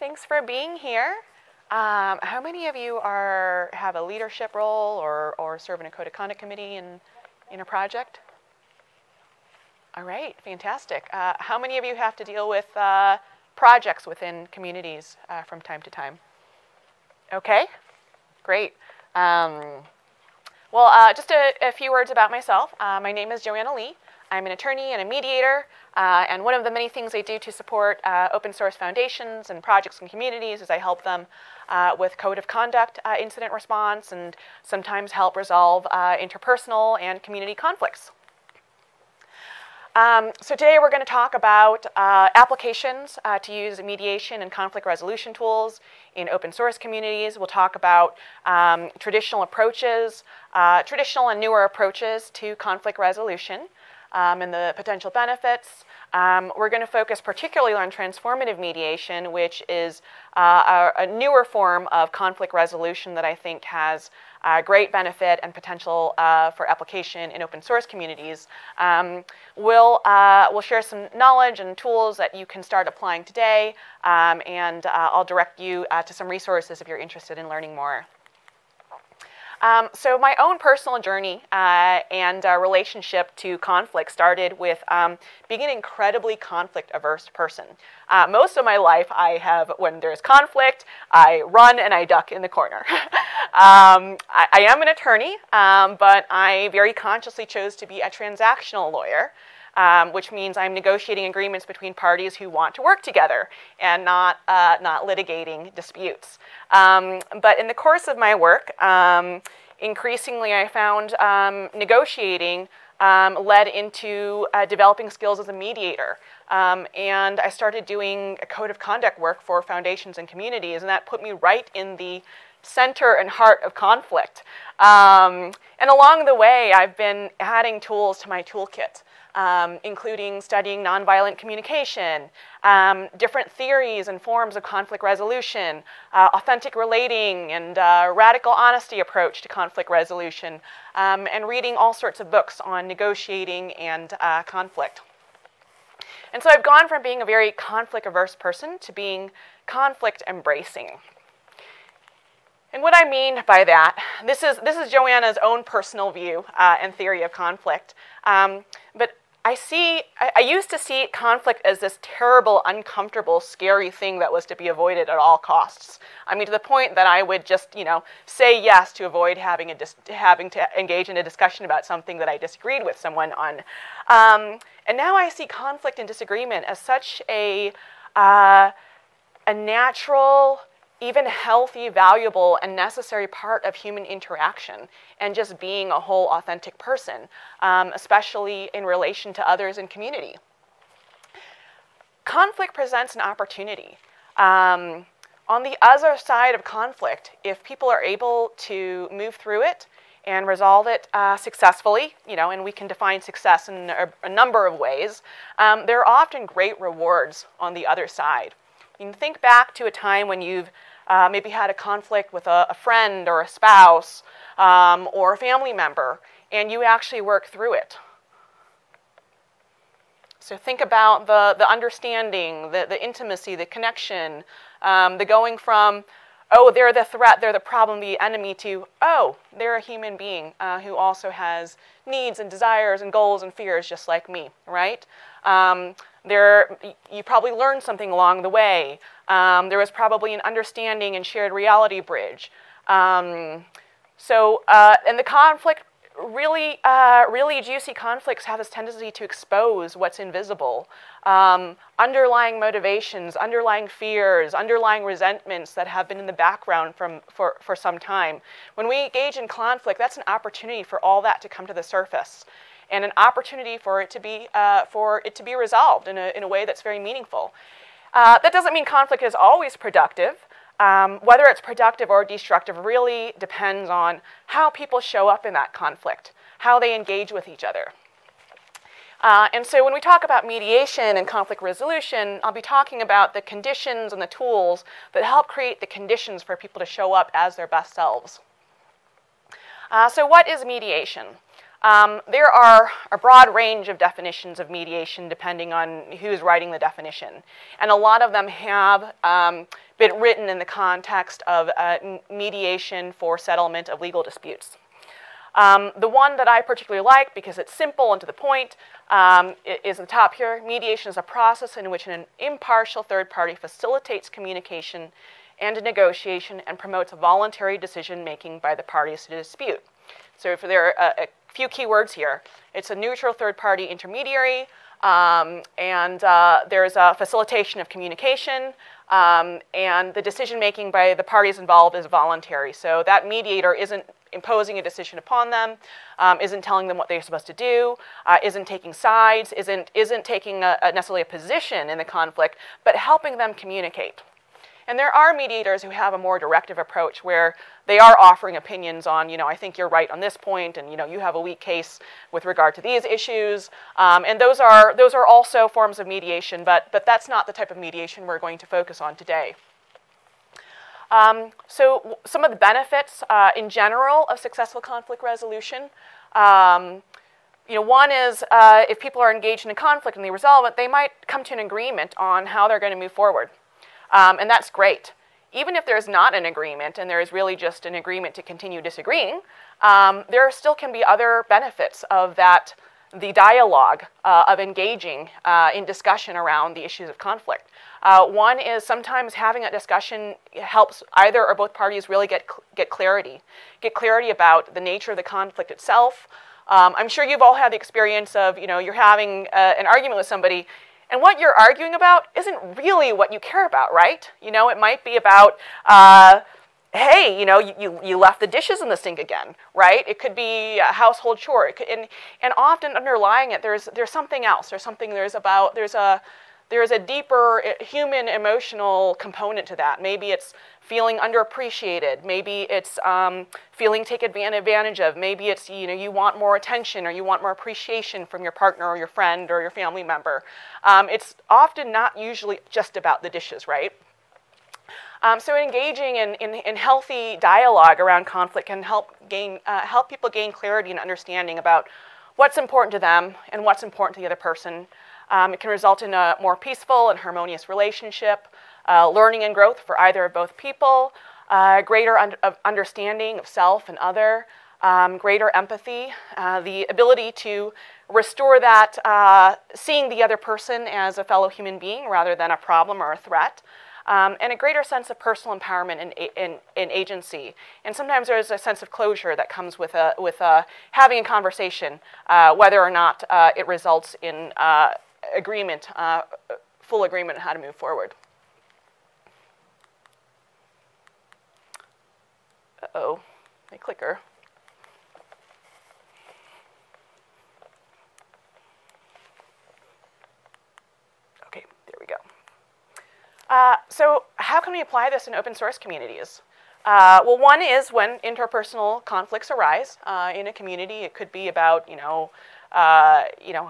thanks for being here. Um, how many of you are have a leadership role or, or serve in a code of conduct committee in, in a project? All right, fantastic. Uh, how many of you have to deal with uh, projects within communities uh, from time to time? Okay, great. Um, well, uh, just a, a, few words about myself. Uh, my name is Joanna Lee. I'm an attorney and a mediator, uh, and one of the many things I do to support uh, open source foundations and projects and communities is I help them uh, with code of conduct uh, incident response and sometimes help resolve uh, interpersonal and community conflicts. Um, so today we're going to talk about uh, applications to use mediation and conflict resolution tools in open source communities. We'll talk about um, traditional approaches, traditional and newer approaches to conflict resolution um, and the potential benefits. Um, we're going to focus particularly on transformative mediation, which is uh, a, a, newer form of conflict resolution that I think has uh, great benefit and potential uh, for application in open source communities. Um, we'll, uh, we'll share some knowledge and tools that you can start applying today, um, and uh, I'll direct you uh, to some resources if you're interested in learning more. Um, so my own personal journey uh, and uh, relationship to conflict started with um, being an incredibly conflict-averse person. Uh, most of my life, I have, when there's conflict, I run and I duck in the corner. um, I, I, am an attorney, um, but I very consciously chose to be a transactional lawyer. Um, which means I'm negotiating agreements between parties who want to work together and not, uh, not litigating disputes. Um, but in the course of my work, um, increasingly I found um, negotiating um, led into uh, developing skills as a mediator. Um, and I started doing a code of conduct work for foundations and communities, and that put me right in the center and heart of conflict. Um, and along the way, I've been adding tools to my toolkit um, including studying nonviolent communication, um, different theories and forms of conflict resolution, uh, authentic relating, and uh, radical honesty approach to conflict resolution, um, and reading all sorts of books on negotiating and uh, conflict. And so I've gone from being a very conflict averse person to being conflict embracing. And what I mean by that, this is, this is Joanna's own personal view uh, and theory of conflict. Um, but I see, I, I, used to see conflict as this terrible, uncomfortable, scary thing that was to be avoided at all costs. I mean, to the point that I would just, you know, say yes to avoid having, a having to engage in a discussion about something that I disagreed with someone on. Um, and now I see conflict and disagreement as such a, uh, a natural, even healthy, valuable, and necessary part of human interaction and just being a whole authentic person, um, especially in relation to others and community. Conflict presents an opportunity. Um, on the other side of conflict, if people are able to move through it and resolve it uh, successfully, you know, and we can define success in a, a number of ways, um, there are often great rewards on the other side. You can think back to a time when you've uh, maybe had a conflict with a, a friend or a spouse um, or a family member, and you actually work through it. So think about the, the understanding, the, the intimacy, the connection, um, the going from, oh, they're the threat, they're the problem, the enemy, to, oh, they're a human being uh, who also has needs and desires and goals and fears just like me, right? Um, there, you probably learned something along the way. Um, there was probably an understanding and shared reality bridge. Um, so, uh, and the conflict, really, uh, really juicy conflicts have this tendency to expose what's invisible. Um, underlying motivations, underlying fears, underlying resentments that have been in the background from, for, for some time. When we engage in conflict, that's an opportunity for all that to come to the surface and an opportunity for it to be, uh, for it to be resolved in a, in a way that's very meaningful. Uh, that doesn't mean conflict is always productive. Um, whether it's productive or destructive really depends on how people show up in that conflict, how they engage with each other. Uh, and so when we talk about mediation and conflict resolution, I'll be talking about the conditions and the tools that help create the conditions for people to show up as their best selves. Uh, so what is mediation? Um, there are a broad range of definitions of mediation depending on who's writing the definition. And a lot of them have um, been written in the context of uh, mediation for settlement of legal disputes. Um, the one that I particularly like because it's simple and to the point um, is the top here. Mediation is a process in which an impartial third party facilitates communication and negotiation and promotes voluntary decision making by the parties to dispute. So if there are a, a few key words here. It's a neutral third party intermediary um, and uh, there's a facilitation of communication um, and the decision making by the parties involved is voluntary. So that mediator isn't imposing a decision upon them, um, isn't telling them what they're supposed to do, uh, isn't taking sides, isn't, isn't taking a, a necessarily a position in the conflict, but helping them communicate. And there are mediators who have a more directive approach where they are offering opinions on, you know, I think you're right on this point, and you know, you have a weak case with regard to these issues. Um, and those are those are also forms of mediation, but but that's not the type of mediation we're going to focus on today. Um, so some of the benefits uh, in general of successful conflict resolution. Um, you know, one is uh, if people are engaged in a conflict and they resolve it, they might come to an agreement on how they're going to move forward. Um, and that's great. Even if there's not an agreement and there is really just an agreement to continue disagreeing, um, there still can be other benefits of that, the dialogue uh, of engaging uh, in discussion around the issues of conflict. Uh, one is sometimes having a discussion helps either or both parties really get, cl get clarity, get clarity about the nature of the conflict itself. Um, I'm sure you've all had the experience of, you know, you're having uh, an argument with somebody and what you're arguing about isn't really what you care about, right? You know, it might be about, uh, hey, you know, you, you left the dishes in the sink again, right? It could be a household chore. Could, and, and often underlying it, there's, there's something else. There's something, there's about, there's a, there's a deeper eh, human emotional component to that. Maybe it's feeling underappreciated. Maybe it's um, feeling taken advantage of. Maybe it's you know you want more attention or you want more appreciation from your partner or your friend or your family member. Um, it's often not usually just about the dishes, right? Um, so engaging in, in, in, healthy dialogue around conflict can help gain uh, help people gain clarity and understanding about what's important to them and what's important to the other person. Um, it can result in a more peaceful and harmonious relationship, uh, learning and growth for either of both people, uh, greater un of understanding of self and other, um, greater empathy, uh, the ability to restore that uh, seeing the other person as a fellow human being rather than a problem or a threat. Um, and a greater sense of personal empowerment and, and, and, agency. And sometimes there's a sense of closure that comes with, a, with a, having a conversation, uh, whether or not uh, it results in agreement, uh, full agreement on how to move forward. Uh-oh, my clicker. Okay, there we go. Uh, so how can we apply this in open source communities? Uh, well, one is when interpersonal conflicts arise uh, in a community. It could be about, you know, uh, you know,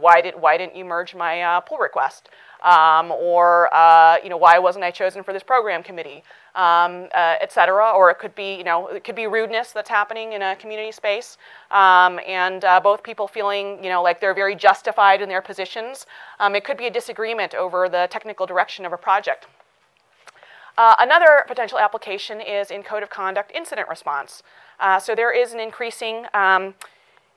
why did why didn't you merge my uh, pull request? Um, or uh, you know, why wasn't I chosen for this program committee, um, uh, et cetera? Or it could be, you know, it could be rudeness that's happening in a community space, um, and uh, both people feeling, you know, like they're very justified in their positions. Um, it could be a disagreement over the technical direction of a project. Uh, another potential application is in code of conduct incident response. so there is an increasing um,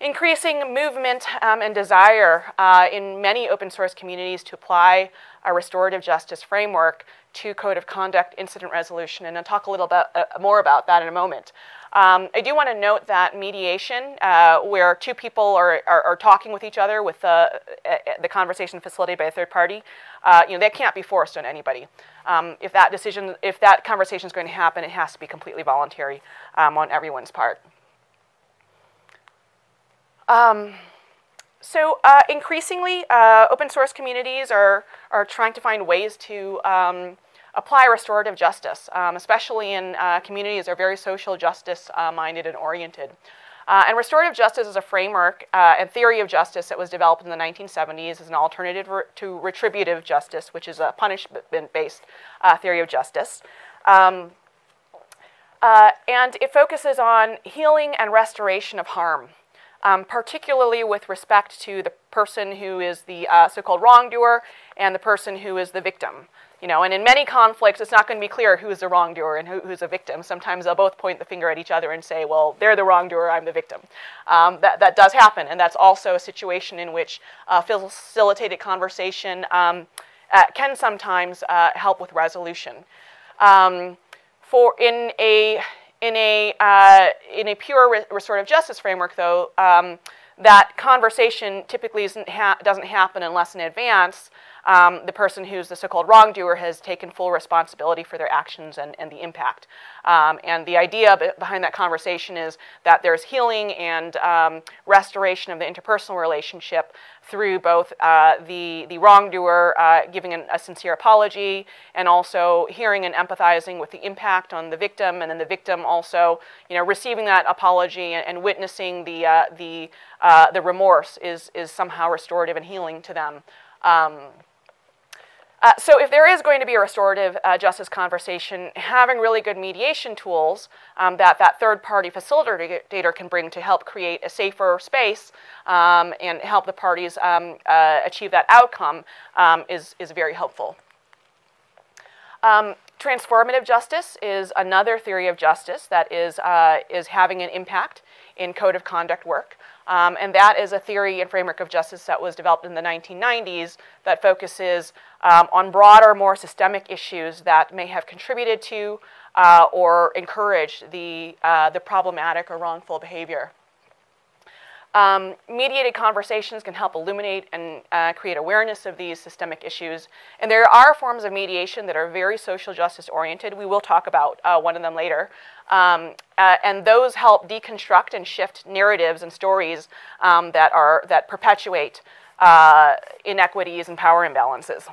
Increasing movement um, and desire uh, in many open source communities to apply a restorative justice framework to code of conduct incident resolution, and I'll talk a little bit uh, more about that in a moment. Um, I do want to note that mediation, uh, where two people are, are, are, talking with each other with the, uh, the conversation facilitated by a third party, uh, you know, that can't be forced on anybody. Um, if that decision, if that conversation is going to happen, it has to be completely voluntary um, on everyone's part. Um, so uh, increasingly, uh, open source communities are, are trying to find ways to um, apply restorative justice, um, especially in uh, communities that are very social justice uh, minded and oriented. Uh, and restorative justice is a framework uh, and theory of justice that was developed in the 1970s as an alternative to retributive justice, which is a punishment-based theory of justice. Um, and it focuses on healing and restoration of harm um, particularly with respect to the person who is the uh, so-called wrongdoer and the person who is the victim. You know, and in many conflicts, it's not going to be clear who's the wrongdoer and who, who's a victim. Sometimes they'll both point the finger at each other and say, well, they're the wrongdoer, I'm the victim. Um, that, that does happen, and that's also a situation in which uh, facilitated conversation um, uh, can sometimes uh, help with resolution. Um, for in a in a uh, in a pure re restorative justice framework, though, um, that conversation typically ha doesn't happen unless in advance um, the person who's the so-called wrongdoer has taken full responsibility for their actions and, and the impact. Um, and the idea behind that conversation is that there's healing and um, restoration of the interpersonal relationship through both uh, the, the wrongdoer uh, giving an, a sincere apology and also hearing and empathizing with the impact on the victim and then the victim also you know, receiving that apology and, and witnessing the, uh, the, uh, the remorse is, is somehow restorative and healing to them. Um, uh, so if there is going to be a restorative uh, justice conversation, having really good mediation tools um, that that third-party facilitator can bring to help create a safer space um, and help the parties um, uh, achieve that outcome um, is, is very helpful. Um, transformative justice is another theory of justice that is, uh, is having an impact in code of conduct work. Um, and that is a theory and framework of justice that was developed in the 1990s that focuses um, on broader, more systemic issues that may have contributed to uh, or encouraged the, uh, the problematic or wrongful behavior. Um, mediated conversations can help illuminate and uh, create awareness of these systemic issues. And there are forms of mediation that are very social justice oriented. We will talk about uh, one of them later. Um, uh, and those help deconstruct and shift narratives and stories um, that, are, that perpetuate uh, inequities and power imbalances.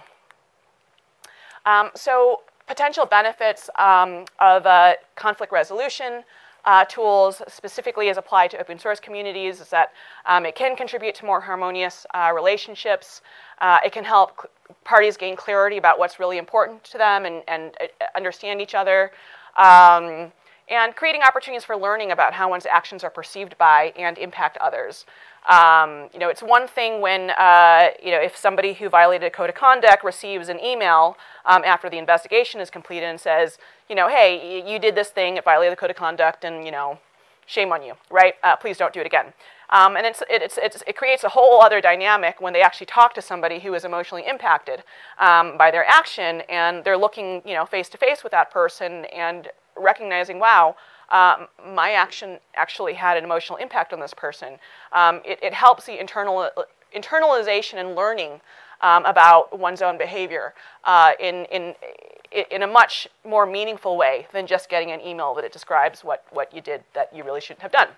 Um, so potential benefits um, of uh, conflict resolution uh, tools specifically as applied to open source communities is that um, it can contribute to more harmonious uh, relationships. Uh, it can help parties gain clarity about what's really important to them and, and uh, understand each other. Um, and creating opportunities for learning about how one's actions are perceived by and impact others. Um, you know, it's one thing when, uh, you know, if somebody who violated a code of conduct receives an email um, after the investigation is completed and says, you know, hey, you did this thing, it violated the code of conduct, and, you know, shame on you, right? Uh, please don't do it again. Um, and it's, it's, it's, it creates a whole other dynamic when they actually talk to somebody who is emotionally impacted um, by their action, and they're looking, you know, face to face with that person and recognizing, wow, um, my action actually had an emotional impact on this person. Um, it, it, helps the internal, internalization and learning um, about one's own behavior uh, in, in, in a much more meaningful way than just getting an email that it describes what, what you did that you really shouldn't have done.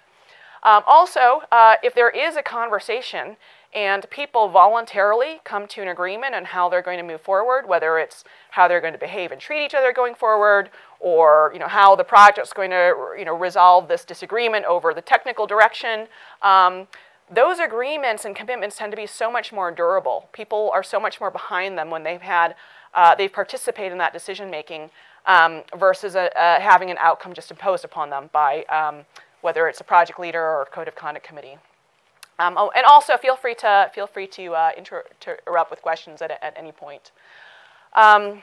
Um, also, uh, if there is a conversation and people voluntarily come to an agreement on how they're going to move forward, whether it's how they're going to behave and treat each other going forward, or you know, how the project's going to you know, resolve this disagreement over the technical direction. Um, those agreements and commitments tend to be so much more durable. People are so much more behind them when they've had, uh, they've participated in that decision making um, versus a, a having an outcome just imposed upon them by um, whether it's a project leader or code of conduct committee. Um, oh, and also feel free to feel free to, uh, interrupt with questions at, at any point. Um,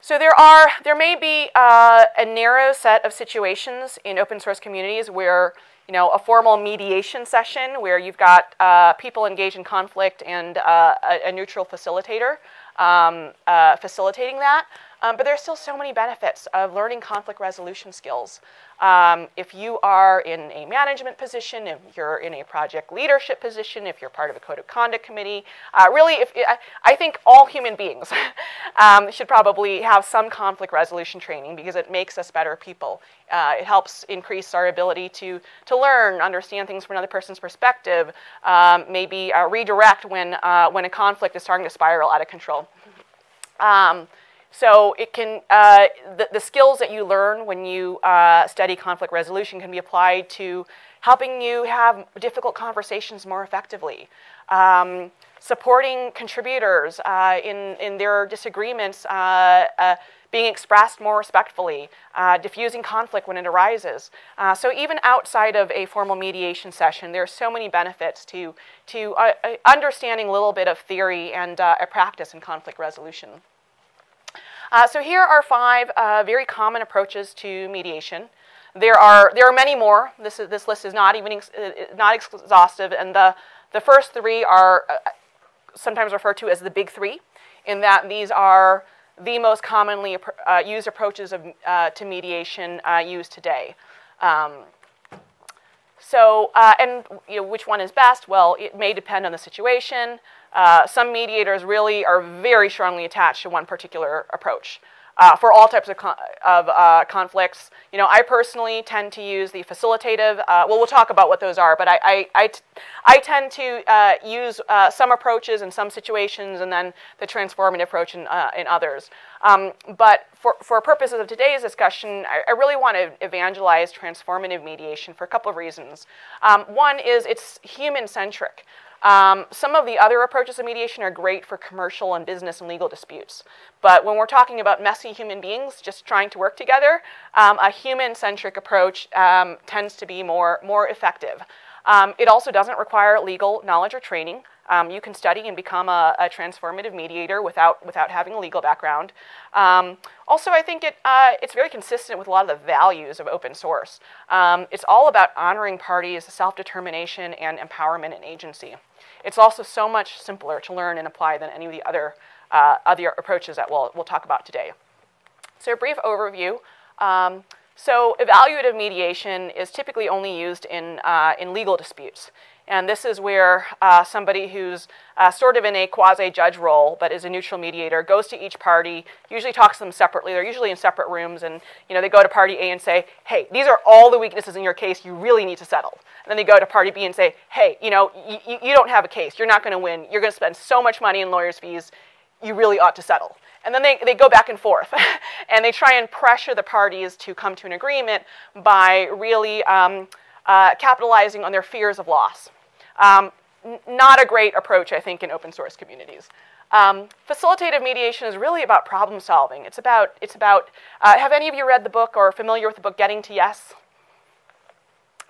so there are there may be uh, a narrow set of situations in open source communities where you know a formal mediation session where you've got uh, people engaged in conflict and uh, a, a, neutral facilitator um, uh, facilitating that. Um, but there's still so many benefits of learning conflict resolution skills. Um, if you are in a management position, if you're in a project leadership position, if you're part of a code of conduct committee, uh, really, if, I think all human beings um, should probably have some conflict resolution training because it makes us better people. Uh, it helps increase our ability to, to learn, understand things from another person's perspective, um, maybe uh, redirect when, uh, when a conflict is starting to spiral out of control. So it can, uh, the, the, skills that you learn when you uh, study conflict resolution can be applied to helping you have difficult conversations more effectively. Um, supporting contributors uh, in, in their disagreements, uh, uh, being expressed more respectfully, uh, diffusing conflict when it arises. so even outside of a formal mediation session, there are so many benefits to, to understanding a little bit of theory and a practice in conflict resolution. Uh, so here are five uh, very common approaches to mediation. There are, there are many more. This, is, this list is not even ex uh, not exhaustive, and the, the first three are uh, sometimes referred to as the big three, in that these are the most commonly uh, used approaches of, uh, to mediation uh, used today. Um, so, uh, and you know, which one is best? Well, it may depend on the situation. Uh, some mediators really are very strongly attached to one particular approach uh, for all types of, con of uh, conflicts. You know, I personally tend to use the facilitative. Uh, well, we'll talk about what those are, but I, I, I, tend to uh, use uh, some approaches in some situations and then the transformative approach in, uh, in others. Um, but for, for purposes of today's discussion, I, I, really want to evangelize transformative mediation for a couple of reasons. Um, one is it's human-centric. Um, some of the other approaches of mediation are great for commercial and business and legal disputes. But when we're talking about messy human beings just trying to work together, um, a human-centric approach um, tends to be more, more effective. Um, it also doesn't require legal knowledge or training. Um, you can study and become a, a, transformative mediator without, without having a legal background. Um, also, I think it, uh, it's very consistent with a lot of the values of open source. It's all about honoring parties' self-determination and empowerment and agency. It's also so much simpler to learn and apply than any of the other, uh, other approaches that we'll, we'll talk about today. So a brief overview. Um, so evaluative mediation is typically only used in, uh, in legal disputes. And this is where uh, somebody who's uh, sort of in a quasi-judge role, but is a neutral mediator, goes to each party, usually talks to them separately. They're usually in separate rooms, and you know they go to party A and say, hey, these are all the weaknesses in your case you really need to settle. And then they go to party B and say, hey, you know, you don't have a case. You're not going to win. You're going to spend so much money in lawyers' fees. You really ought to settle. And then they, they go back and forth. and they try and pressure the parties to come to an agreement by really um, uh, capitalizing on their fears of loss. Um, not a great approach, I think, in open source communities. Um, facilitative mediation is really about problem solving. It's about, it's about uh, have any of you read the book or familiar with the book Getting to Yes?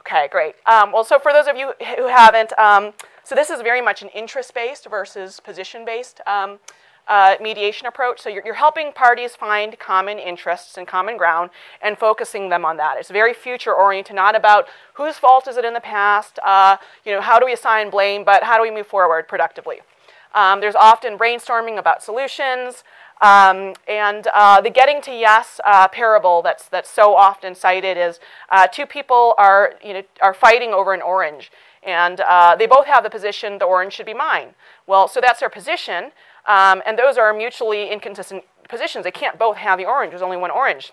Okay, great. Um, well, so for those of you who haven't, um, so this is very much an interest-based versus position-based um, uh, mediation approach. So you're, you're, helping parties find common interests and common ground and focusing them on that. It's very future oriented, not about whose fault is it in the past, uh, you know, how do we assign blame, but how do we move forward productively. Um, there's often brainstorming about solutions. Um, and uh, the getting to yes uh, parable that's, that's so often cited is uh, two people are, you know, are fighting over an orange. And uh, they both have the position, the orange should be mine. Well, so that's their position. Um, and those are mutually inconsistent positions. They can't both have the orange. There's only one orange.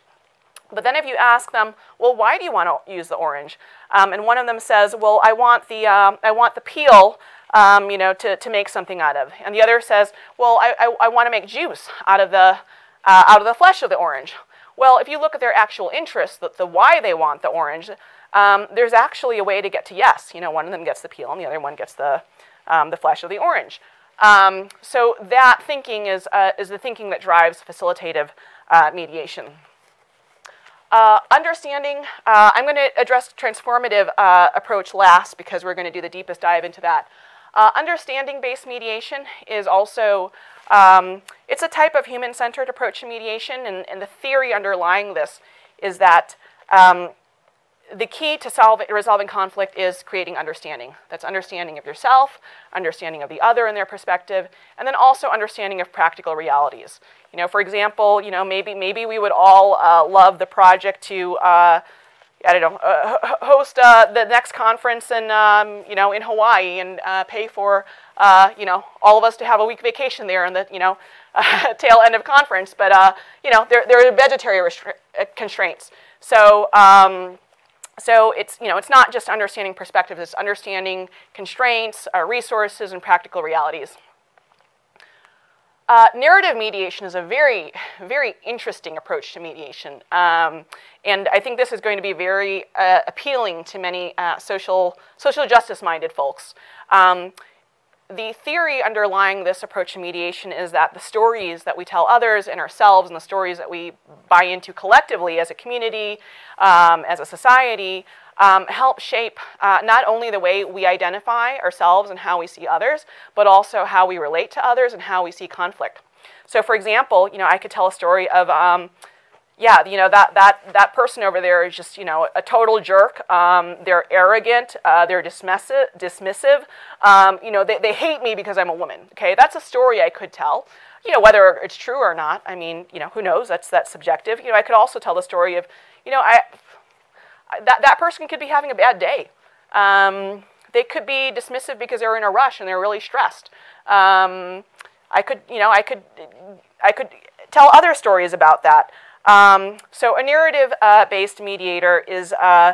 But then if you ask them, well, why do you want to use the orange? Um, and one of them says, well, I want the, uh, I want the peel um, you know, to, to make something out of. And the other says, well, I, I, I want to make juice out of, the, uh, out of the flesh of the orange. Well, if you look at their actual interests, the, the why they want the orange, um, there's actually a way to get to yes. You know, one of them gets the peel and the other one gets the, um, the flesh of the orange. Um, so that thinking is, uh, is the thinking that drives facilitative uh, mediation. Uh, understanding, uh, I'm going to address transformative uh, approach last because we're going to do the deepest dive into that. Uh, understanding-based mediation is also, um, it's a type of human-centered approach to mediation, and, and, the theory underlying this is that um, the key to solve, resolving conflict is creating understanding. That's understanding of yourself, understanding of the other and their perspective, and then also understanding of practical realities. You know, for example, you know, maybe, maybe we would all uh, love the project to, uh, I don't know, uh, host uh, the next conference in, um, you know, in Hawaii and uh, pay for, uh, you know, all of us to have a week vacation there in the, you know, tail end of conference. But, you know, there, there are budgetary constraints. So, um, so it's, you know, it's not just understanding perspectives, it's understanding constraints, uh, resources, and practical realities. Uh, narrative mediation is a very, very interesting approach to mediation. Um, and I think this is going to be very uh, appealing to many uh, social, social justice-minded folks. Um, the theory underlying this approach to mediation is that the stories that we tell others and ourselves and the stories that we buy into collectively as a community, um, as a society, um, help shape uh, not only the way we identify ourselves and how we see others, but also how we relate to others and how we see conflict. So for example, you know, I could tell a story of, um, yeah, you know, that, that, that person over there is just, you know, a total jerk. Um, they're arrogant. Uh, they're dismissive. dismissive. Um, you know, they, they hate me because I'm a woman. Okay, that's a story I could tell. You know, whether it's true or not, I mean, you know, who knows? That's, that's subjective. You know, I could also tell the story of, you know, I, that, that person could be having a bad day. Um, they could be dismissive because they're in a rush and they're really stressed. Um, I could, you know, I could, I could tell other stories about that. Um, so a narrative-based uh, mediator is uh,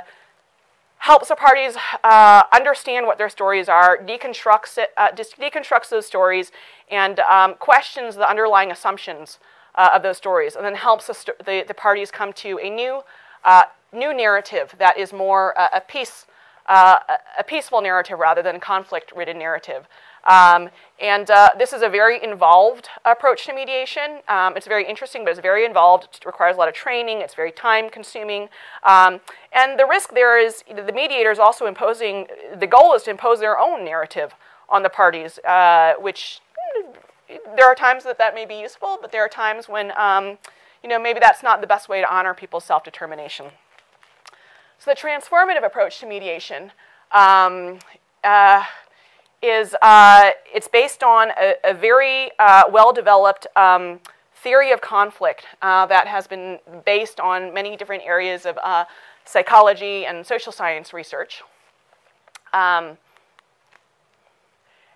helps the parties uh, understand what their stories are, deconstructs it, uh, deconstructs those stories, and um, questions the underlying assumptions uh, of those stories, and then helps the, the, the parties come to a new uh, new narrative that is more a peace a peaceful narrative rather than a conflict-ridden narrative. Um, and uh, this is a very involved approach to mediation. Um, it's very interesting, but it's very involved. It requires a lot of training. It's very time consuming. Um, and the risk there is the mediator is also imposing, the goal is to impose their own narrative on the parties, uh, which there are times that that may be useful, but there are times when, um, you know, maybe that's not the best way to honor people's self-determination. So the transformative approach to mediation um, uh, is uh, it's based on a, a very uh, well-developed um, theory of conflict uh, that has been based on many different areas of uh, psychology and social science research. Um,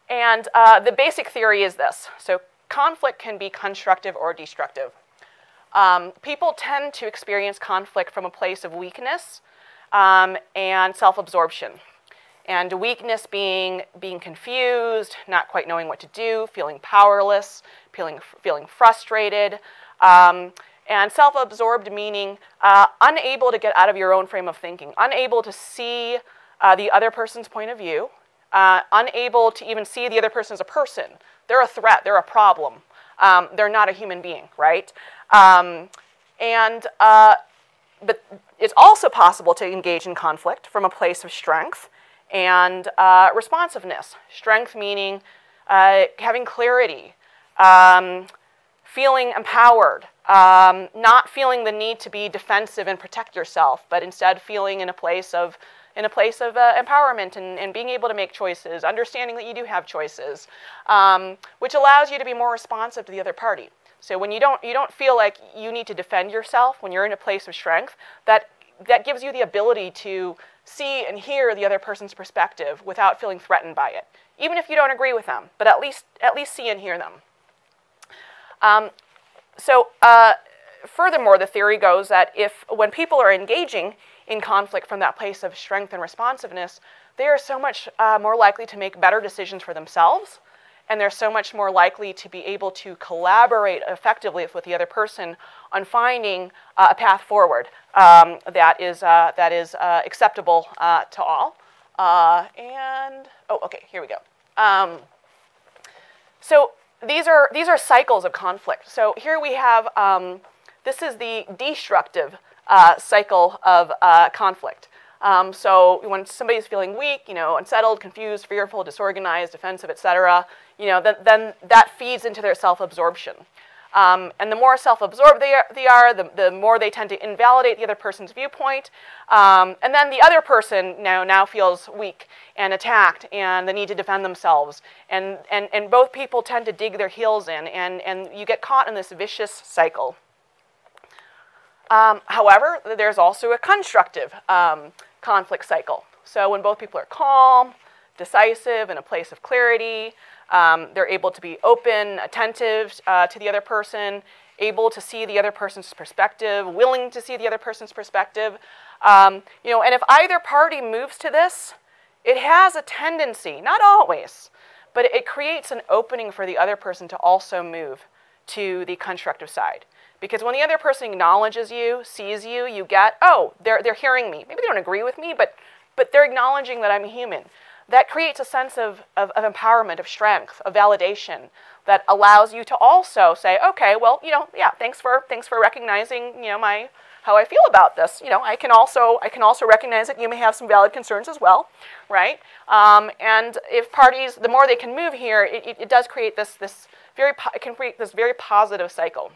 and uh, the basic theory is this. So conflict can be constructive or destructive. Um, people tend to experience conflict from a place of weakness um, and self-absorption. And weakness being being confused, not quite knowing what to do, feeling powerless, feeling, feeling frustrated. Um, and self-absorbed meaning uh, unable to get out of your own frame of thinking, unable to see uh, the other person's point of view, uh, unable to even see the other person as a person. They're a threat, they're a problem. Um, they're not a human being, right? Um, and, uh, but it's also possible to engage in conflict from a place of strength and uh, responsiveness. Strength meaning uh, having clarity, um, feeling empowered, um, not feeling the need to be defensive and protect yourself, but instead feeling in a place of in a place of uh, empowerment and, and, being able to make choices, understanding that you do have choices, um, which allows you to be more responsive to the other party. So when you don't, you don't feel like you need to defend yourself when you're in a place of strength, that, that gives you the ability to see and hear the other person's perspective without feeling threatened by it, even if you don't agree with them, but at least, at least see and hear them. Um, so uh, furthermore, the theory goes that if when people are engaging in conflict from that place of strength and responsiveness, they are so much uh, more likely to make better decisions for themselves and they're so much more likely to be able to collaborate effectively with the other person on finding uh, a path forward um, that is, uh, that is uh, acceptable uh, to all. Uh, and, oh, okay, here we go. Um, so these are, these are cycles of conflict. So here we have, um, this is the destructive uh, cycle of conflict. Um, so when somebody's feeling weak, you know, unsettled, confused, fearful, disorganized, defensive, etc., you know, then, then that feeds into their self-absorption. Um, and the more self-absorbed they are, they are the, the more they tend to invalidate the other person's viewpoint. Um, and then the other person now, now feels weak and attacked and the need to defend themselves. And, and, and both people tend to dig their heels in, and, and you get caught in this vicious cycle. Um, however, there's also a constructive um, conflict cycle. So when both people are calm, decisive, in a place of clarity, um, they're able to be open, attentive uh, to the other person, able to see the other person's perspective, willing to see the other person's perspective. Um, you know, and if either party moves to this, it has a tendency, not always, but it creates an opening for the other person to also move to the constructive side. Because when the other person acknowledges you, sees you, you get, oh, they're, they're hearing me. Maybe they don't agree with me, but, but they're acknowledging that I'm a human. that creates a sense of, of, of, empowerment, of strength, of validation that allows you to also say, okay, well, you know, yeah, thanks for thanks for recognizing, you know, my how I feel about this. You know, I can also I can also recognize that you may have some valid concerns as well, right? Um, and if parties, the more they can move here, it, it, it does create this this very it can create this very positive cycle.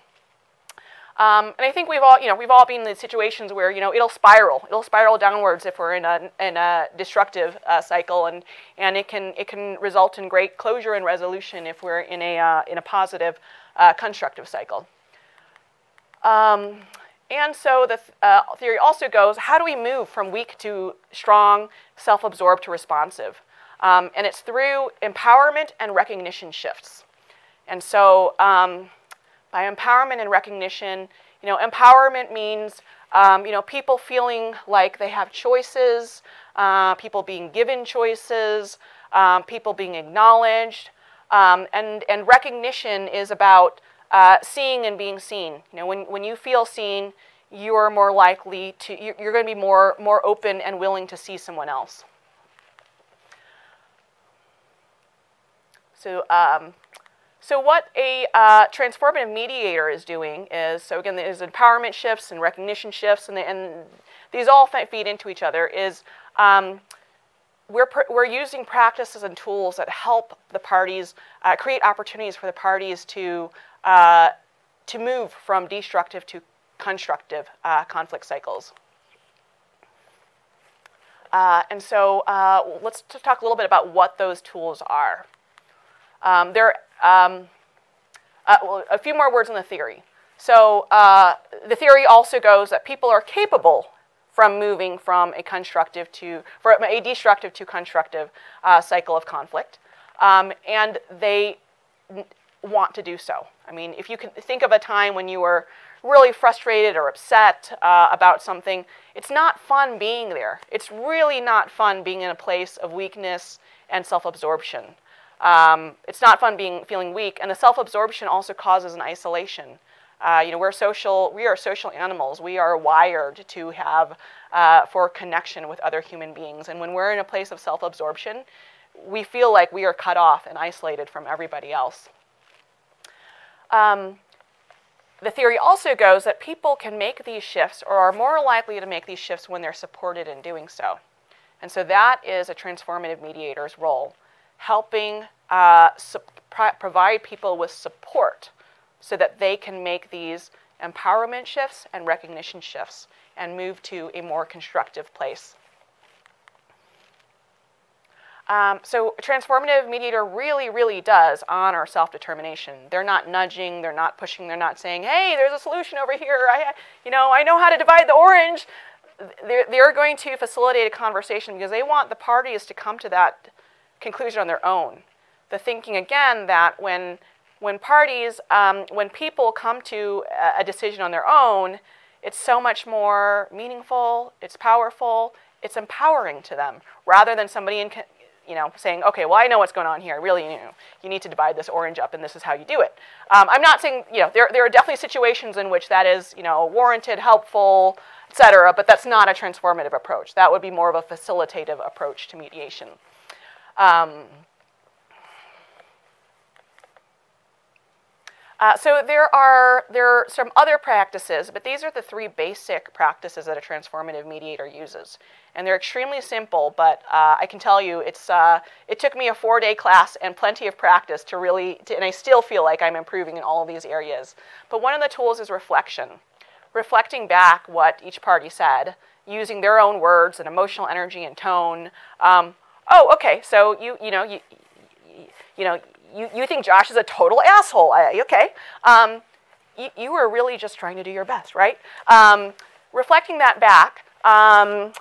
Um, and I think we've all, you know, we've all been in situations where, you know, it'll spiral. It'll spiral downwards if we're in a, in a destructive uh, cycle, and, and it, can, it can result in great closure and resolution if we're in a, uh, in a positive, uh, constructive cycle. Um, and so the th uh, theory also goes, how do we move from weak to strong, self-absorbed to responsive? Um, and it's through empowerment and recognition shifts. And so um, by empowerment and recognition, you know, empowerment means um, you know, people feeling like they have choices, uh, people being given choices, um, people being acknowledged, um, and, and recognition is about uh, seeing and being seen. You know, when, when you feel seen, you are more likely to, you're, going to be more, more open and willing to see someone else. So um, so what a uh, transformative mediator is doing is, so again, there's empowerment shifts and recognition shifts, and, and these all feed into each other, is um, we're, we're using practices and tools that help the parties, uh, create opportunities for the parties to, uh, to move from destructive to constructive uh, conflict cycles. Uh, and so uh, let's talk a little bit about what those tools are. Um, there um, uh, well, a few more words on the theory. So uh, the theory also goes that people are capable from moving from a constructive to, from a destructive to constructive uh, cycle of conflict. Um, and they want to do so. I mean, if you can think of a time when you were really frustrated or upset uh, about something, it's not fun being there. It's really not fun being in a place of weakness and self-absorption. Um, it's not fun being feeling weak, and the self-absorption also causes an isolation. Uh, you know, we're social. We are social animals. We are wired to have uh, for connection with other human beings. And when we're in a place of self-absorption, we feel like we are cut off and isolated from everybody else. Um, the theory also goes that people can make these shifts or are more likely to make these shifts when they're supported in doing so. And so that is a transformative mediator's role helping uh, provide people with support so that they can make these empowerment shifts and recognition shifts and move to a more constructive place. Um, so a transformative mediator really, really does honor self-determination. They're not nudging, they're not pushing, they're not saying, hey, there's a solution over here. I, you know, I know how to divide the orange. They're, they're going to facilitate a conversation because they want the parties to come to that conclusion on their own. The thinking again that when, when parties, um, when people come to a, decision on their own, it's so much more meaningful, it's powerful, it's empowering to them, rather than somebody in, you know, saying, okay, well, I know what's going on here. Really, you know, you need to divide this orange up, and this is how you do it. Um, I'm not saying, you know, there, there are definitely situations in which that is, you know, warranted, helpful, et cetera, but that's not a transformative approach. That would be more of a facilitative approach to mediation. Um, uh, so there are, there are some other practices, but these are the three basic practices that a transformative mediator uses. And they're extremely simple, but uh, I can tell you it's, uh, it took me a four-day class and plenty of practice to really, to, and I still feel like I'm improving in all of these areas. But one of the tools is reflection. Reflecting back what each party said, using their own words and emotional energy and tone, um, oh, okay, so you, you know, you, you know, you, you think Josh is a total asshole. I, okay. Um, you, you were really just trying to do your best, right? Um, reflecting that back um,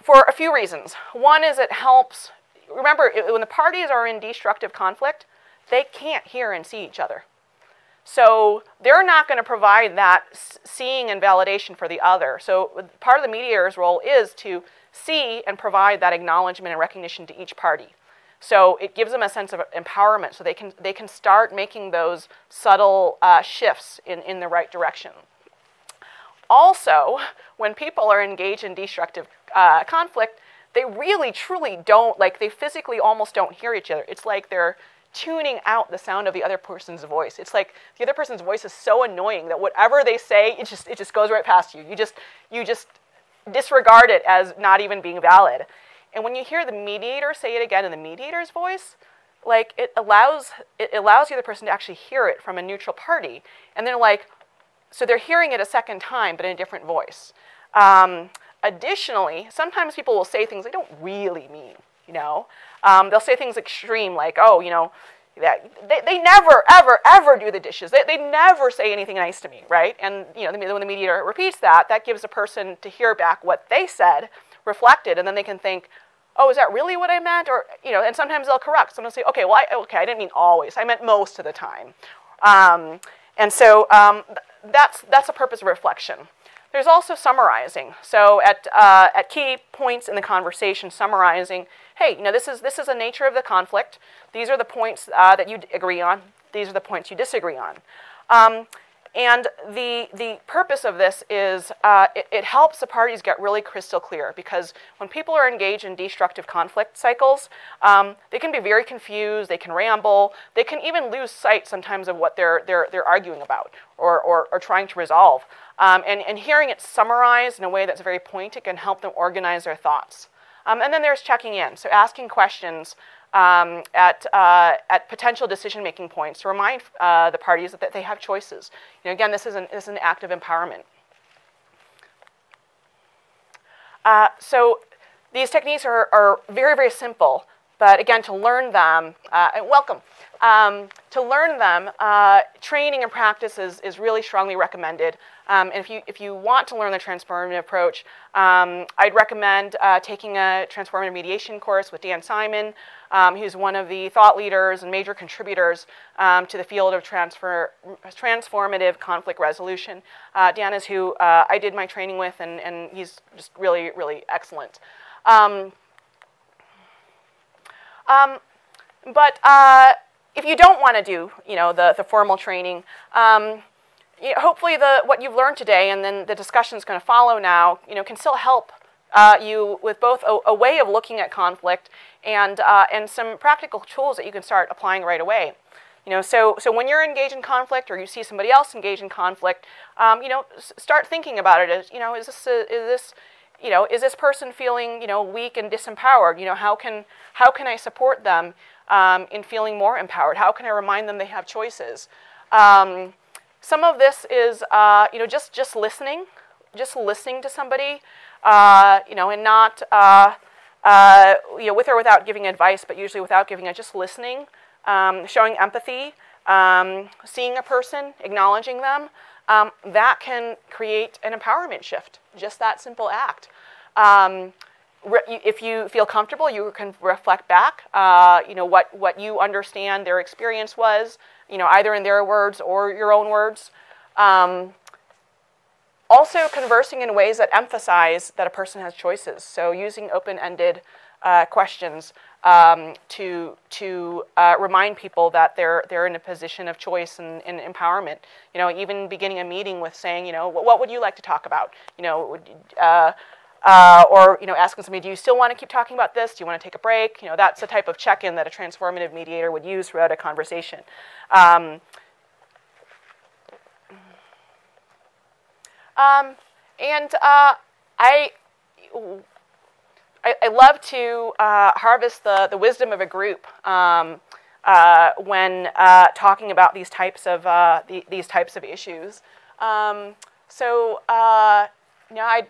for a few reasons. One is it helps, remember, when the parties are in destructive conflict, they can't hear and see each other. So they're not going to provide that seeing and validation for the other. So part of the mediator's role is to see and provide that acknowledgement and recognition to each party. So it gives them a sense of empowerment so they can, they can start making those subtle uh, shifts in, in the right direction. Also, when people are engaged in destructive uh, conflict, they really truly don't like they physically almost don't hear each other. It's like they're tuning out the sound of the other person's voice. It's like the other person's voice is so annoying that whatever they say, it just it just goes right past you. You just you just disregard it as not even being valid. And when you hear the mediator say it again in the mediator's voice, like it allows it allows the other person to actually hear it from a neutral party. And they're like, so they're hearing it a second time, but in a different voice. Um, additionally, sometimes people will say things they don't really mean. You know, um, they'll say things extreme like, oh, you know, that they, they never, ever, ever do the dishes. They, they never say anything nice to me, right? And you know, when the mediator repeats that, that gives a person to hear back what they said reflected, and then they can think, oh, is that really what I meant? Or, you know, and sometimes they'll correct. Sometimes say, okay, well, I, okay, I didn't mean always. I meant most of the time. Um, and so um, that's, that's a purpose of reflection. There's also summarizing. So at, uh, at key points in the conversation, summarizing, hey, you know, this is, this is the nature of the conflict. These are the points uh, that you agree on. These are the points you disagree on. Um, and the, the purpose of this is uh, it, it, helps the parties get really crystal clear because when people are engaged in destructive conflict cycles, um, they can be very confused, they can ramble, they can even lose sight sometimes of what they're, they're, they're arguing about or, or, or trying to resolve. Um, and, and hearing it summarized in a way that's very pointed can help them organize their thoughts. Um, and then there's checking in, so asking questions um, at, uh, at potential decision-making points to remind uh, the parties that, they have choices. You know, again, this is an, this is an act of empowerment. Uh, so these techniques are, are very, very simple, but again, to learn them, uh, and welcome, um, to learn them, uh, training and practice is, is really strongly recommended. Um, and if you, if you want to learn the transformative approach, um, I'd recommend uh, taking a transformative mediation course with Dan Simon, um, who's one of the thought leaders and major contributors um, to the field of transfer, transformative conflict resolution. Uh, Dan is who uh, I did my training with, and, and he's just really, really excellent. Um, but uh, if you don't want to do, you know, the, the formal training, um, you know, hopefully the, what you've learned today and then the discussion is going to follow now, you know, can still help uh, you with both a, a, way of looking at conflict and, uh, and some practical tools that you can start applying right away. You know, so, so when you're engaged in conflict or you see somebody else engaged in conflict, um, you know, start thinking about it as, you know, is this, a, is this, you know, is this person feeling, you know, weak and disempowered? You know, how can, how can I support them um, in feeling more empowered? How can I remind them they have choices? Um, some of this is, uh, you know, just, just listening, just listening to somebody, uh, you know, and not, uh, uh, you know, with or without giving advice, but usually without giving it, just listening, um, showing empathy, um, seeing a person, acknowledging them, um, that can create an empowerment shift, just that simple act. Um, if you feel comfortable, you can reflect back, uh, you know, what, what you understand their experience was, you know, either in their words or your own words. Um, also conversing in ways that emphasize that a person has choices. So using open-ended uh, questions um, to, to uh, remind people that they're, they're in a position of choice and, and, empowerment. You know, even beginning a meeting with saying, you know, what, would you like to talk about? You know, uh, uh, or you know, asking somebody, do you still want to keep talking about this? Do you want to take a break? You know, that's the type of check-in that a transformative mediator would use throughout a conversation. Um, um, and uh, I, I, I, love to uh, harvest the, the wisdom of a group um, uh, when uh, talking about these types of, uh, the, these types of issues. Um, so, you know, I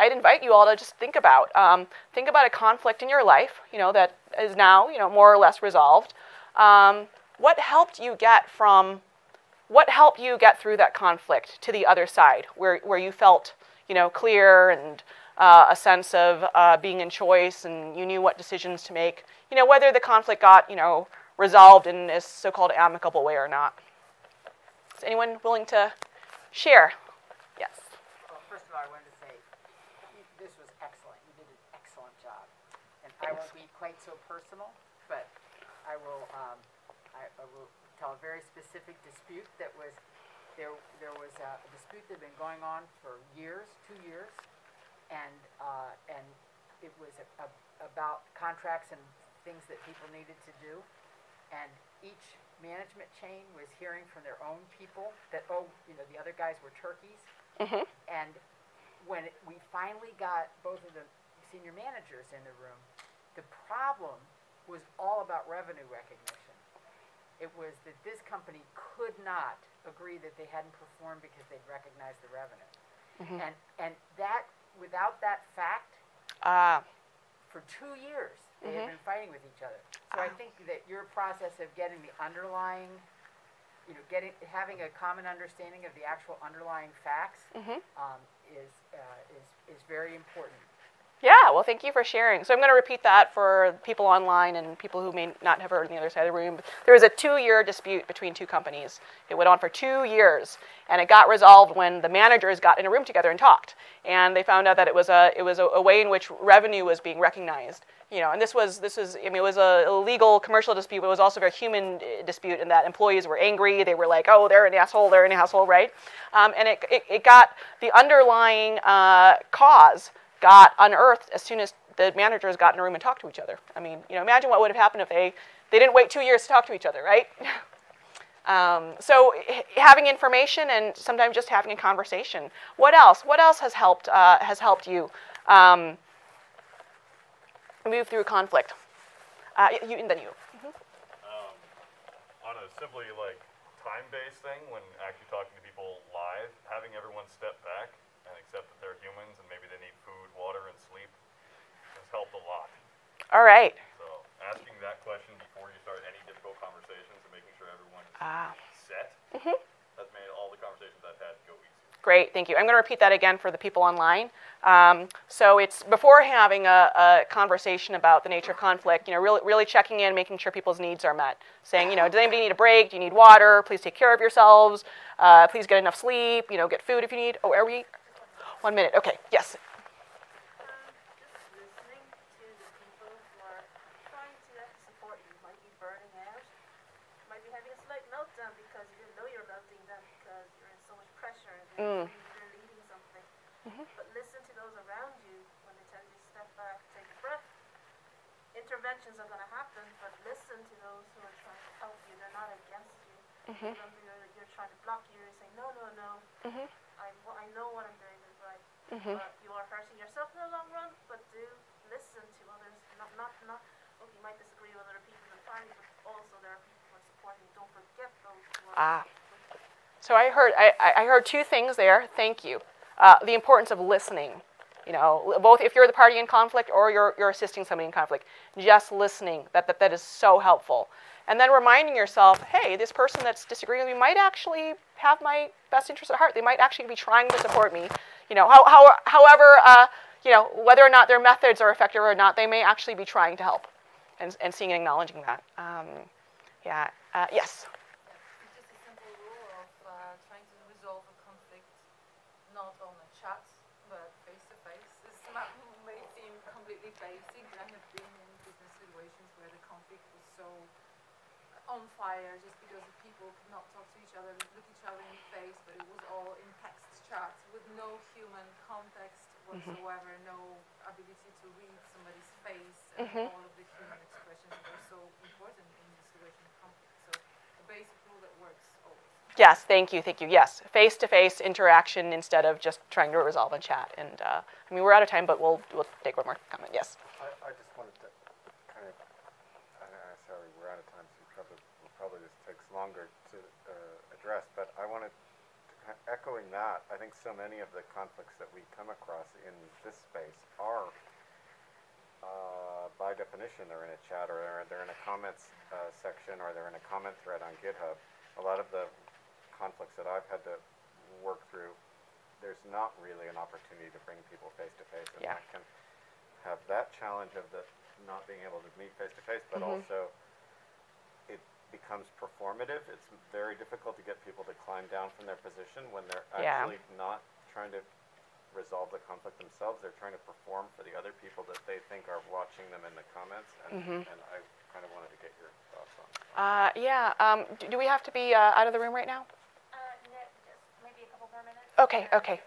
I'd invite you all to just think about. Um, think about a conflict in your life, you know, that is now, you know, more or less resolved. Um, what helped you get from, what helped you get through that conflict to the other side, where, where you felt, you know, clear and uh, a sense of uh, being in choice and you knew what decisions to make, you know, whether the conflict got, you know, resolved in a so-called amicable way or not. Is anyone willing to share? Yes. Well, first of all, I wanted to say this was excellent. You did an excellent job. And Thanks. I won't be quite so personal, but I will, um, I, I will tell a very specific dispute that was, there, there was a dispute that had been going on for years, two years, and, uh, and it was a, a about contracts and things that people needed to do. And each management chain was hearing from their own people that, oh, you know, the other guys were turkeys. Mhm. And when it, we finally got both of the senior managers in the room, the problem was all about revenue recognition. It was that this company could not agree that they hadn't performed because they'd recognized the revenue. And, and that, without that fact, Ah, for two years, they Mhm. had been fighting with each other. So I Ah. think that your process of getting the underlying, you know, getting, having a common understanding of the actual underlying facts, mhm. um, is, uh, is, is very important. Yeah, well, thank you for sharing. So I'm going to repeat that for people online and people who may not have heard on the other side of the room. There was a two-year dispute between two companies. It went on for two years, and it got resolved when the managers got in a room together and talked. And they found out that it was a it was a, a way in which revenue was being recognized. You know, and this was this was I mean it was a, legal commercial dispute, but it was also a very human uh, dispute in that employees were angry. They were like, oh, they're an asshole, they're an asshole, right? Um, and it, it it got the underlying uh, cause got unearthed as soon as the managers got in a room and talked to each other. I mean, you know, imagine what would have happened if they, they didn't wait two years to talk to each other, right? um, so having information and sometimes just having a conversation. What else? What else has helped uh, has helped you um, move through conflict? Uh, you and then you. um, on a simply like time-based thing, when actually talking to people live, having everyone step back and accept that they're humans and maybe they need water, and sleep has helped a lot. All right. So asking that question before you start any difficult conversations and making sure everyone is Ah. set has made all the conversations I've had go easier. Great, thank you. I'm going to repeat that again for the people online. Um, so it's before having a, a conversation about the nature of conflict, you know, really, really checking in, making sure people's needs are met. Saying, you know, does anybody need a break? Do you need water? Please take care of yourselves. Uh, please get enough sleep. You know, get food if you need. Oh, are we? One minute. Okay. Yes. Um, just listening to the people who are trying to actually support you. Might be burning out, might be having a slight meltdown because you didn't know you're melting down because you're in so much pressure and Mm. you're, you're leading something. But listen to those around you when they tell you to step back, take a breath. Interventions are going to happen, but listen to those who are trying to help you. They're not against you. Even though you're, you're trying to block you, you're saying, no, no, no. Mhm. I, wa- I know what I'm doing is right. Mhm. But you are hurting yourself in the long run, but do listen to others. Not, not, not, look, you might disagree with other people in the party, but also there are people who are supporting you. Don't forget those who are Ah. So I heard I, I I heard two things there. Thank you. Uh, the importance of listening. You know, both if you're the party in conflict or you're, you're assisting somebody in conflict, just listening. That, that that is so helpful. And then reminding yourself, hey, this person that's disagreeing with me might actually have my best interest at heart. They might actually be trying to support me. You know, how, how, however, uh, you know, whether or not their methods are effective or not, they may actually be trying to help. And, and seeing and acknowledging that. Um, yeah. Uh, yes. It's just a simple rule of uh, trying to resolve a conflict not on a chat but face to face. This might, may seem completely basic, I have been in business situations where the conflict was so on fire just because the people could not talk to each other, look each other in the face, but it was all in text chat with no human context whatsoever, no ability to read somebody's face, and Mhm. all of the human expressions that are so important in the situation of conflict. So a basic rule that works always. Yes, thank you, thank you. Yes, face-to-face interaction instead of just trying to resolve in chat. And uh, I mean, we're out of time, but we'll we'll take one more comment. Yes. I, I just wanted to kind of, I know, sorry, we're out of time, so probably, probably this takes longer to uh, address, but I wanted to, echoing that, I think so many of the conflicts that we come across in this space are, uh, by definition, they're in a chat, or they're, they're in a comments uh, section, or they're in a comment thread on GitHub. A lot of the conflicts that I've had to work through, there's not really an opportunity to bring people face to face, and Yeah. that can have that challenge of the not being able to meet face to face, but Mhm. also it becomes performative. It's very difficult to get people to climb down from their position when they're Yeah. actually not trying to resolve the conflict themselves. They're trying to perform for the other people that they think are watching them in the comments, and, Mhm. and I kind of wanted to get your thoughts on. Uh, yeah. Um, do, do we have to be uh, out of the room right now? Uh, no, just maybe a couple more minutes. Okay, okay.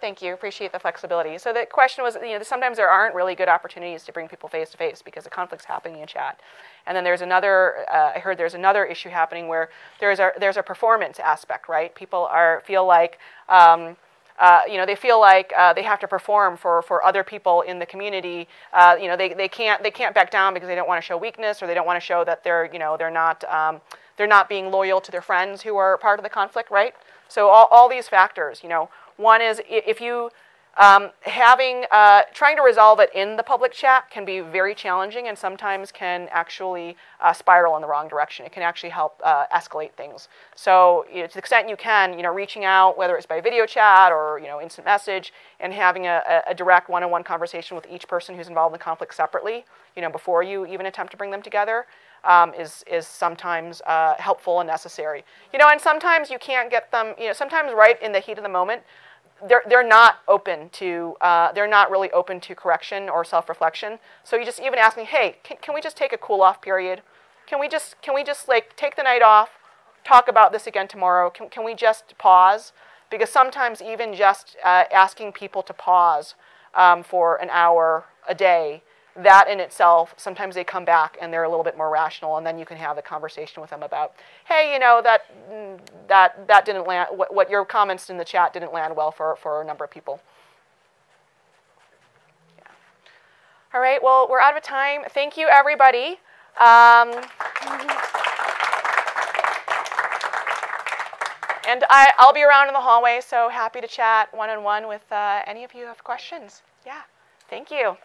Thank you. Appreciate the flexibility. So the question was, you know, sometimes there aren't really good opportunities to bring people face to face because the conflict's happening in chat. And then there's another. Uh, I heard there's another issue happening where there's a there's a performance aspect, right? People are feel like. Um, uh, you know, they feel like uh, they have to perform for, for other people in the community. Uh, you know, they, they can't they can't back down because they don't want to show weakness or they don't want to show that they're you know they're not um, they're not being loyal to their friends who are part of the conflict, right? So all, all these factors, you know, one is if you um, having uh, trying to resolve it in the public chat can be very challenging and sometimes can actually uh, spiral in the wrong direction. It can actually help uh, escalate things. So you know, to the extent you can, you know, reaching out whether it's by video chat or you know instant message and having a, a direct one-on-one conversation with each person who's involved in the conflict separately, you know, before you even attempt to bring them together. Um, is, is sometimes uh, helpful and necessary. You know, and sometimes you can't get them, you know, sometimes right in the heat of the moment, they're, they're not open to, uh, they're not really open to correction or self-reflection. So you just even ask me, hey, can, can we just take a cool off period? Can we just, can we just like take the night off, talk about this again tomorrow? Can, can we just pause? Because sometimes even just uh, asking people to pause um, for an hour a day that in itself, sometimes they come back and they're a little bit more rational, and then you can have the conversation with them about, hey, you know, that that that didn't land. What, what your comments in the chat didn't land well for for a number of people. Yeah. All right. Well, we're out of time. Thank you, everybody. Um, and I, will be around in the hallway, so happy to chat one on one with uh, any of you who have questions. Yeah. Thank you.